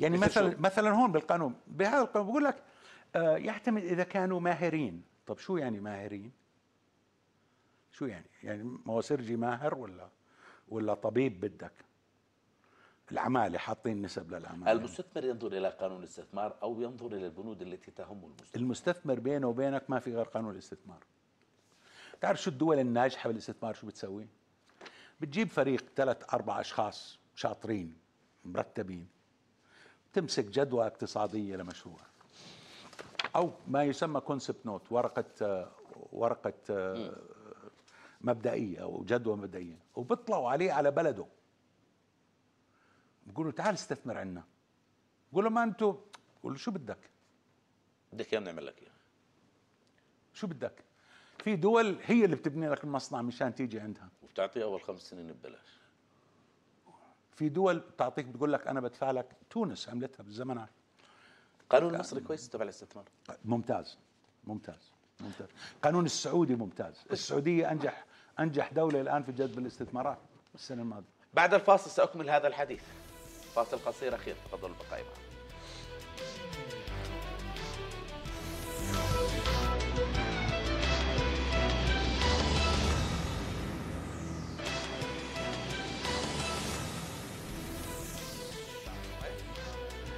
يعني مثل مثلا شو؟ مثلا هون بالقانون بهذا القانون بقول لك آه، يعتمد إذا كانوا ماهرين. طب شو يعني ماهرين؟ شو يعني؟ يعني مواسرجي ماهر ولا ولا طبيب بدك؟ العمالة حاطين نسب للعمالة. المستثمر ينظر إلى قانون الاستثمار أو ينظر إلى البنود التي تهم المستثمر. المستثمر بينه وبينك ما في غير قانون الاستثمار. تعرف شو الدول الناجحة بالاستثمار شو بتسوي؟ بتجيب فريق ثلاث أربع أشخاص شاطرين مرتبين. تمسك جدوى اقتصادية لمشروع. أو ما يسمى concept note ورقة ورقة مبدئية أو جدوى مبدئية وبيطلعوا عليه على بلده. بقولوا تعال استثمر عندنا بقول له ما أنتم بقول له شو بدك؟ بدك اياه بنعمل لك اياه شو بدك؟ في دول هي اللي بتبني لك المصنع مشان تيجي عندها. وبتعطيه أول خمس سنين ببلاش. في دول بتعطيك بتقول لك أنا بدفع لك تونس عملتها بالزمن القانون المصري كويس تبع الاستثمار؟ ممتاز ممتاز ممتاز. قانون السعودي ممتاز. السعودية أنجح أنجح دولة الآن في جذب الاستثمارات السنة الماضية. بعد الفاصل سأكمل هذا الحديث. فاصل قصير أخير تفضلوا البقاء معنا.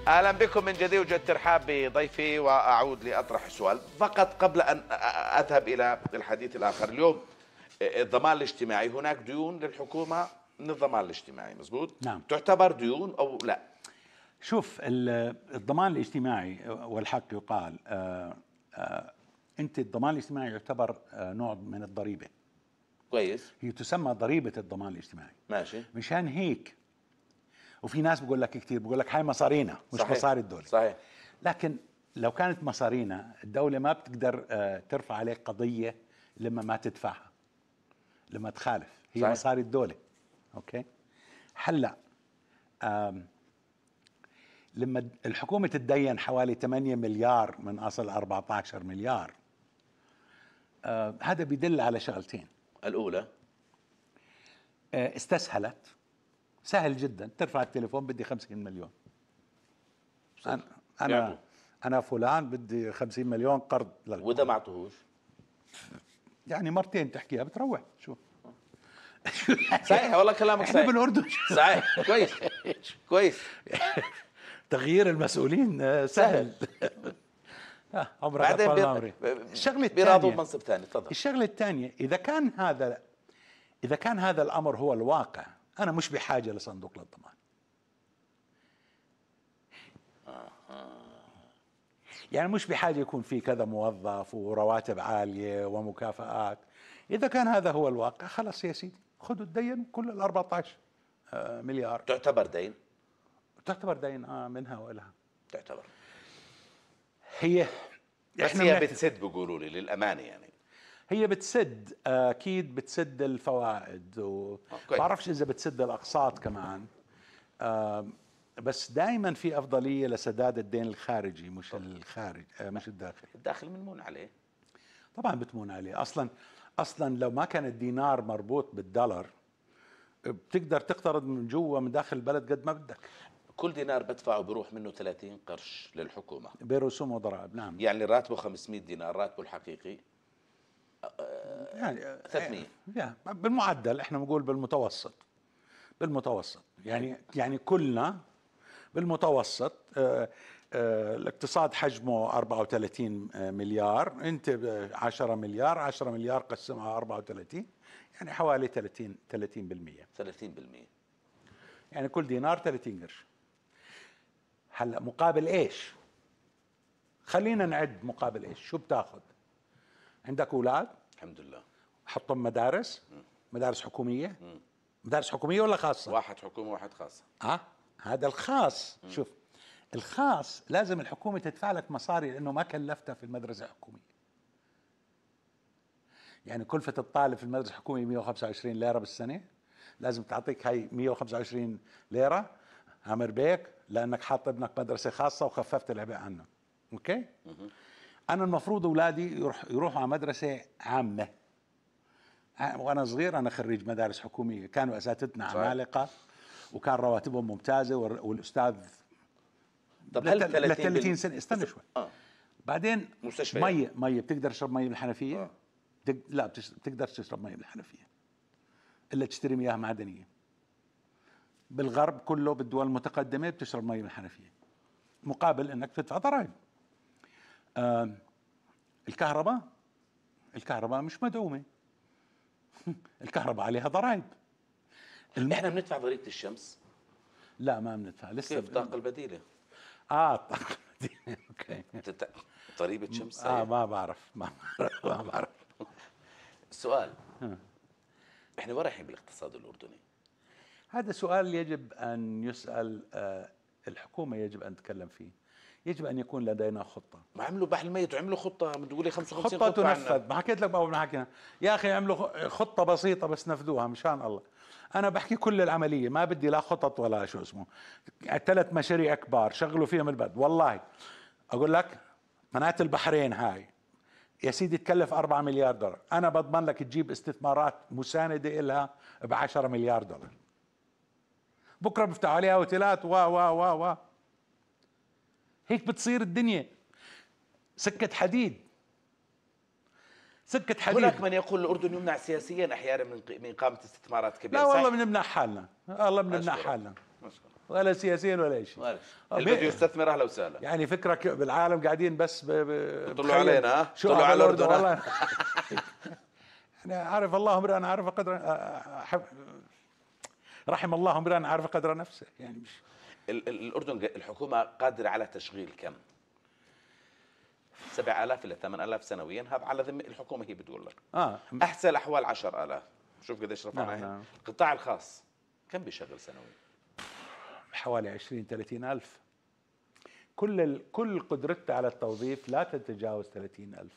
أهلا بكم من جديد وجد ترحاب بضيفي وأعود لأطرح سؤال فقط قبل أن أذهب إلى الحديث الآخر. اليوم الضمان الاجتماعي هناك ديون للحكومة من الضمان الاجتماعي مزبوط؟ نعم. تعتبر ديون أو لا؟ شوف ال- الضمان الاجتماعي والحق يقال آه، آه، أنت الضمان الاجتماعي يعتبر آه، نوع من الضريبة. كويس. هي تسمى ضريبة الضمان الاجتماعي. ماشي. مشان هيك وفي ناس بقول لك كثير بقول لك هاي مصارينا مش صحيح. مصاري الدولة. صحيح. لكن لو كانت مصارينا الدولة ما بتقدر آه، ترفع عليك قضية لما ما تدفعها لما تخالف. هي صحيح. مصاري الدولة. أوكي؟ هلأ لما الحكومة تتدين حوالي 8 مليار من أصل 14 مليار آه، هذا بيدل على شغلتين. الأولى؟ آه، استسهلت. سهل جدا. ترفع التليفون بدي 50 مليون. أنا. أنا أنا فلان بدي 50 مليون قرض وإذا ما اعطوهوش؟ يعني مرتين تحكيها بتروح. شو؟ صحيح والله كلامك إحنا صحيح. بالأردن. صحيح. كويس. كويس. تغيير المسؤولين آه، سهل. آه، عمرك بعدين بير- عمري الشغلة بيراضوا الثانية. بمنصب ثاني تفضل. الشغلة الثانية إذا كان هذا إذا كان هذا الأمر هو الواقع أنا مش بحاجة لصندوق للضمان. يعني مش بحاجة يكون في كذا موظف ورواتب عالية ومكافآت. إذا كان هذا هو الواقع خلاص يا سيدي خذوا الدين كل ال 14 آه، مليار. تعتبر دين؟ تعتبر دين آه منها وإلها. تعتبر. هي بس هي بتسد بيقولوا لي للأمانة يعني. هي بتسد آه، أكيد بتسد الفوائد كويس. وما بعرفش إذا بتسد الأقساط كمان. بس دائما في أفضلية لسداد الدين الخارجي مش الخارج آه، مش الداخلي. الداخل منمون عليه. طبعا بتمون عليه. أصلا أصلا لو ما كان الدينار مربوط بالدولار بتقدر تقترض من جوا من داخل البلد قد ما بدك. كل دينار بدفعه بروح منه 30 قرش للحكومة. برسوم وضرائب نعم. يعني راتبه 500 دينار راتبه الحقيقي. يعني 300. يا بالمعدل إحنا بنقول بالمتوسط. بالمتوسط. يعني يعني كلنا بالمتوسط آه، آه، الاقتصاد حجمه 34 مليار أنت ب 10 مليار 10 مليار قسمها 34 يعني حوالي 30 30% 30% يعني كل دينار 30 قرش. هلأ مقابل إيش؟ خلينا نعد مقابل إيش؟ شو بتاخذ عندك أولاد؟ الحمد لله. حطهم مدارس؟ مدارس حكومية؟ مدارس حكومية ولا خاصة؟ واحد حكومة واحد خاصة. ها؟ هذا الخاص. شوف الخاص لازم الحكومة تدفع لك مصاري لأنه ما كلفتها في المدرسة الحكومية. يعني كلفة الطالب في المدرسة الحكومية 125 ليرة بالسنة لازم تعطيك هاي 125 ليرة عامر بيك لأنك حاط ابنك مدرسة خاصة وخففت العبء عنه. أوكي؟ أنا المفروض أولادي يروح يروحوا على مدرسة عامة ع- وأنا صغير أنا خريج مدارس حكومية كانوا أساتذتنا صحيح. عمالقة وكان رواتبهم ممتازة والر- والأستاذ طب هل لل 30 30 سنة استنى شوي آه بعدين مستشفيات. مية مية بتقدر تشرب مية من الحنفية؟ آه. بتق... لا. بتقدر تشرب مية من الحنفية إلا تشتري مياه معدنية بالغرب كله بالدول المتقدمة بتشرب مية من الحنفية مقابل إنك تدفع ضرائب الكهرباء الكهرباء مش مدعومة. الكهرباء عليها ضرائب. الم... إحنا بندفع ضريبة الشمس؟ لا ما بندفع. لسه كيف؟ الطاقه البديلة. آه الطاقة البديلة. أوكي. ضريبة شمس؟ آه هي. ما بعرف ما بعرف ما بعرف. السؤال إحنا وين رايحين بالاقتصاد الأردني؟ هذا سؤال يجب أن يسأل آه، الحكومة يجب أن تتكلم فيه. يجب أن يكون لدينا خطة. ما عملوا بحر الميت وعملوا خطة بتقول لي 55 خطة خطة عنا. تنفذ. ما حكيت لك اول ما حكينا يا أخي عملوا خطة بسيطة بس نفذوها مشان الله. أنا بحكي كل العملية ما بدي لا خطط ولا شو اسمه. ثلاث مشاريع كبار شغلوا فيهم البلد. والله أقول لك قناه البحرين هاي يا سيدي تكلف 4 مليار دولار. أنا بضمن لك تجيب استثمارات مساندة لها ب 10 مليار دولار. بكرة بيفتحوا عليها أوتيلات و و و و هيك بتصير الدنيا سكة حديد سكة حديد هناك من يقول الأردن يمنع سياسيا أحيانا من من إقامة استثمارات كبيرة لا والله؟ بنمنع حالنا والله بنمنع. حالنا. ولا سياسيا ولا شيء معلش. آه، اللي بده يستثمر أهلا وسهلا يعني فكرك بالعالم قاعدين بس ب... ب... بيطلعوا بخيل. علينا، ها؟ شو بيطلعوا على الأردن الأردن، والله يعني عارف الله امرئ عارف قدر. رحم الله امرئ عارف قدر نفسه يعني مش ال- ال- الأردن ق- الحكومة قادرة على تشغيل كم؟ 7000 إلى 8000 سنويا. هذا على ذم الحكومة هي بتقول لك. آه. أحسن الأحوال 10000 شوف قديش رفعنا نعم،. نعم. القطاع الخاص كم بيشغل سنويا؟ حوالي 20 30 ألف. كل ال... كل قدرتها على التوظيف لا تتجاوز 30 ألف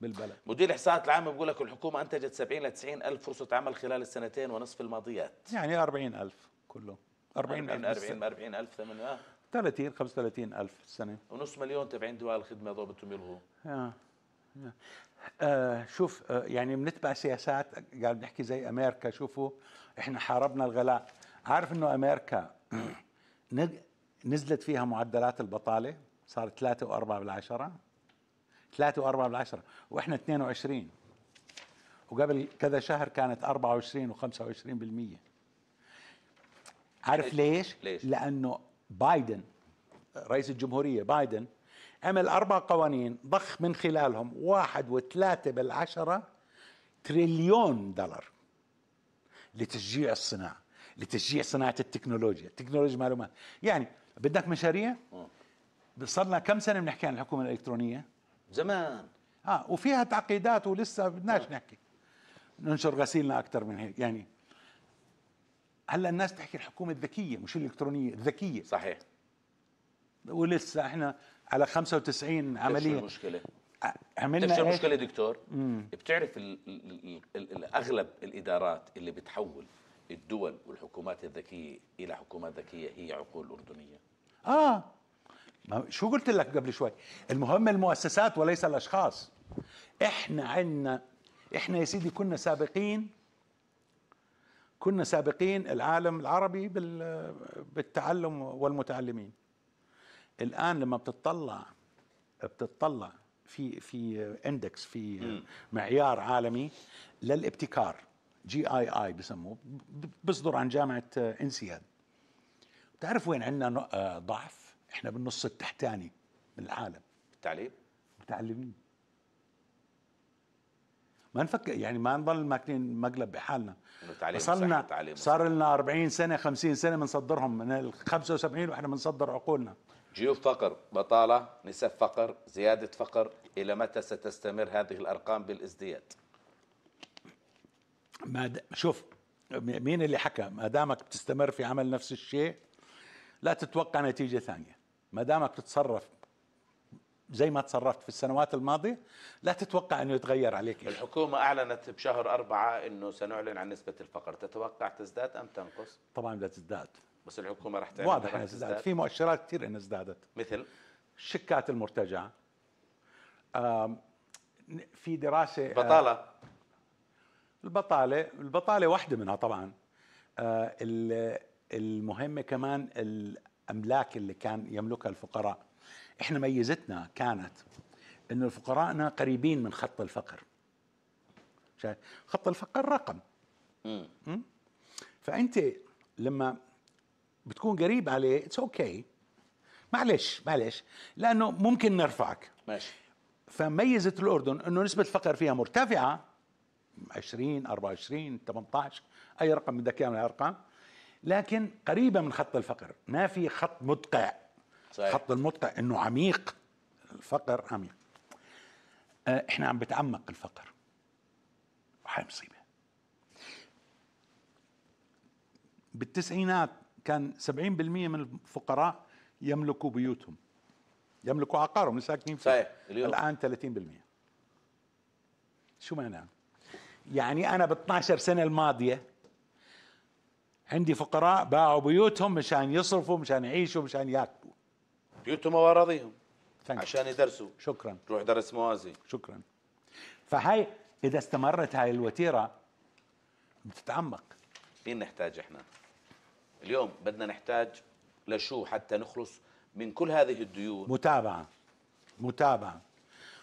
بالبلد. مدير الاحصاءات العامه بيقول لك الحكومة أنتجت 70 ل 90 ألف فرصة عمل خلال السنتين ونصف الماضيات. يعني 40 ألف كله. 40 40 ألف 40 40 ألف ثمن آه. 30 35 ألف السنة ونص مليون تبعين دول الخدمة هذول بدهم يلغوا آه. آه شوف آه يعني بنتبع سياسات قاعد نحكي زي أمريكا شوفوا إحنا حاربنا الغلاء. عارف إنه أمريكا نزلت فيها معدلات البطالة؟ صارت 3 و4 بالعشرة. 3 و4 بالعشرة وإحنا 22 وقبل كذا شهر كانت 24 و25% عارف ليش؟ ليش؟ لأنه بايدن رئيس الجمهورية بايدن عمل أربع قوانين ضخ من خلالهم واحد وثلاثة بالعشرة تريليون دولار لتشجيع الصناعة لتشجيع صناعة التكنولوجيا تكنولوجيا معلومات. يعني بدك مشاريع؟ صار لنا كم سنة بنحكي عن الحكومة الإلكترونية؟ زمان. آه وفيها تعقيدات ولسه بدناش نحكي. ننشر غسيلنا أكثر من هيك يعني هلا الناس تحكي الحكومة الذكية مش الإلكترونية الذكية. صحيح. ولسه إحنا على 95 شو عملية. المشكلة عملنا بتعرف شو إيش؟ المشكلة دكتور؟ بتعرف ال ال ال ال أغلب الإدارات اللي بتحول الدول والحكومات الذكية إلى حكومات ذكية هي عقول أردنية. آه. ما شو قلت لك قبل شوي؟ المهم المؤسسات وليس الأشخاص. إحنا عندنا إحنا يا سيدي كنا سابقين كنا سابقين العالم العربي بال- بالتعلم والمتعلمين. الآن لما بتطلع بتطلع في في index في معيار عالمي للابتكار. GII بسموه ب- بصدر عن جامعة إنسياد. بتعرف وين عندنا آه، ضعف؟ إحنا بالنص التحتاني من العالم. التعليم؟ متعلمين. ما نفكر يعني ما نضل ماكلين مقلب بحالنا. تعليم صار لنا تعليم صار لنا 40 سنة 50 سنة بنصدرهم من ال 75 وإحنا بنصدر عقولنا. جيوب فقر بطالة نسب فقر زيادة فقر إلى متى ستستمر هذه الأرقام بالازدياد؟ ما د... شوف مين اللي حكى؟ ما دامك بتستمر في عمل نفس الشيء لا تتوقع نتيجة ثانية. ما دامك تتصرف زي ما تصرفت في السنوات الماضية لا تتوقع إنه يتغير عليك شيء. الحكومة أعلنت بشهر أربعة أنه سنعلن عن نسبة الفقر. تتوقع تزداد أم تنقص؟ طبعا بدها تزداد. بس الحكومة رح تعلن واضح أنها تزداد. في مؤشرات كثير إنها ازدادت. مثل؟ الشيكات المرتجعه آم، في دراسة آه، بطالة. البطالة البطالة واحدة منها طبعا. آه، ال- المهمة كمان الأملاك اللي كان يملكها الفقراء. إحنا ميزتنا كانت إنه فقراءنا قريبين من خط الفقر. شايف؟ خط الفقر رقم. مم. فأنت لما بتكون قريب عليه it's okay okay. معلش معلش لأنه ممكن نرفعك. ماشي. فميزت الأردن إنه نسبة الفقر فيها مرتفعة 20 24 18 أي رقم بدك إياه من الأرقام لكن قريبة من خط الفقر. ما في خط مدقع. صحيح. خط المدقع إنه عميق الفقر عميق آه، إحنا عم بتعمق الفقر وهي مصيبة بالتسعينات كان 70% من الفقراء يملكوا بيوتهم يملكوا عقارهم ساكنين فيه صحيح. اليوم؟ الآن 30% شو معناه؟ يعني أنا ب 12 سنة الماضية عندي فقراء باعوا بيوتهم مشان يصرفوا مشان يعيشوا مشان ياكلوا بيوتهم واراضيهم. عشان يدرسوا. شكرا. تروح درس موازي. شكرا. فهاي إذا استمرت هاي الوتيرة بتتعمق. مين نحتاج إحنا؟ اليوم بدنا نحتاج لشو حتى نخلص من كل هذه الديون؟ متابعة. متابعة.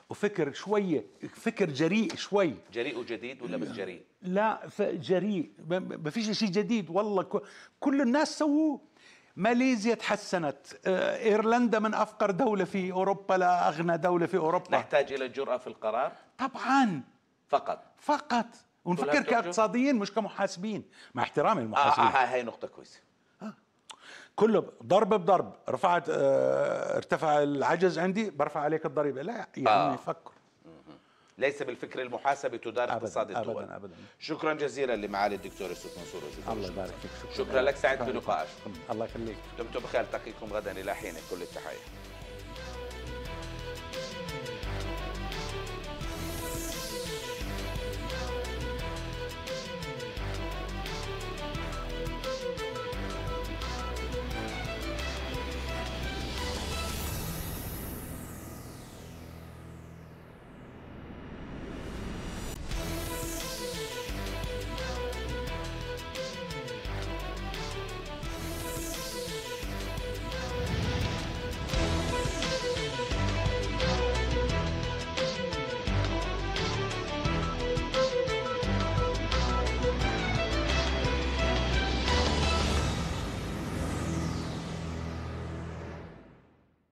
وفكر شوية فكر جريء شوي. جريء وجديد ولا بس جريء؟ لا جريء. ما- فيش شيء جديد. والله كل الناس سووه. ماليزيا تحسنت. آه، إيرلندا من أفقر دولة في أوروبا لاغنى دولة في أوروبا. نحتاج إلى الجرأة في القرار؟ طبعا. فقط. فقط. ونفكر؟ كاقتصاديين مش كمحاسبين. مع احترامي آه للمحاسبين آه هاي نقطة كويسة. كله ضرب بضرب. رفعت آه، ارتفع العجز عندي برفع عليك الضريبة. لا يا آه. عمي فكر. ليس بالفكر المحاسبي تدار اقتصاد الدول. ابدا. ابدا شكرا جزيلا لمعالي الدكتور يوسف منصور الله. يبارك فيك شكرا لك سعدت بلقائك الله يخليك. دمتم بخير التقيكم غدا إلى حين. كل التحيه